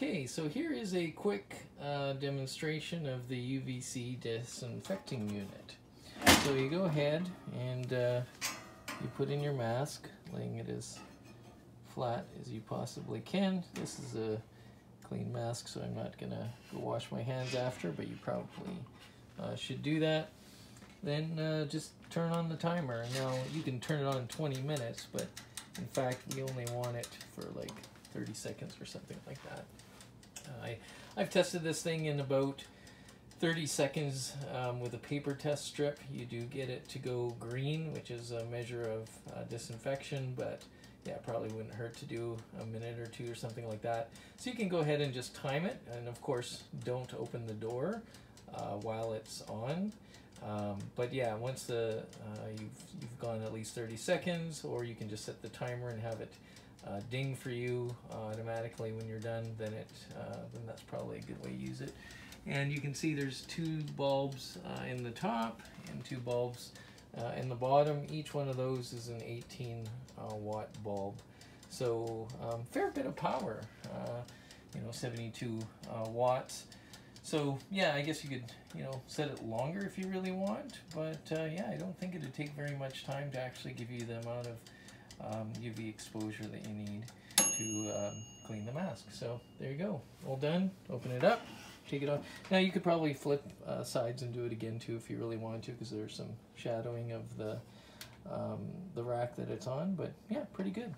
Okay, so here is a quick uh, demonstration of the UVC disinfecting unit. So you go ahead and uh, you put in your mask, laying it as flat as you possibly can. This is a clean mask, so I'm not gonna go wash my hands after, but you probably uh, should do that. Then uh, just turn on the timer. Now you can turn it on in 20 minutes, but in fact we only want it for like 30 seconds or something like that. Uh, I, I've tested this thing in about 30 seconds um, with a paper test strip. You do get it to go green, which is a measure of uh, disinfection, but yeah, probably wouldn't hurt to do a minute or two or something like that. So you can go ahead and just time it, and of course, don't open the door uh, while it's on. Um, but yeah, once the uh, you've you've gone at least 30 seconds, or you can just set the timer and have it uh, ding for you automatically when you're done, then it uh, then that's probably a good way to use it. And you can see there's two bulbs uh, in the top and two bulbs uh, in the bottom. Each one of those is an 18 uh, watt bulb. So um, fair bit of power, uh, you know, 72 watts. So yeah, I guess you could, you know, set it longer if you really want, but uh, yeah, I don't think it'd take very much time to actually give you the amount of um, UV exposure that you need to um, clean the mask. So there you go, all done. Open it up, take it off. Now you could probably flip uh, sides and do it again too if you really wanted to, because there's some shadowing of the um, the rack that it's on. But yeah, pretty good.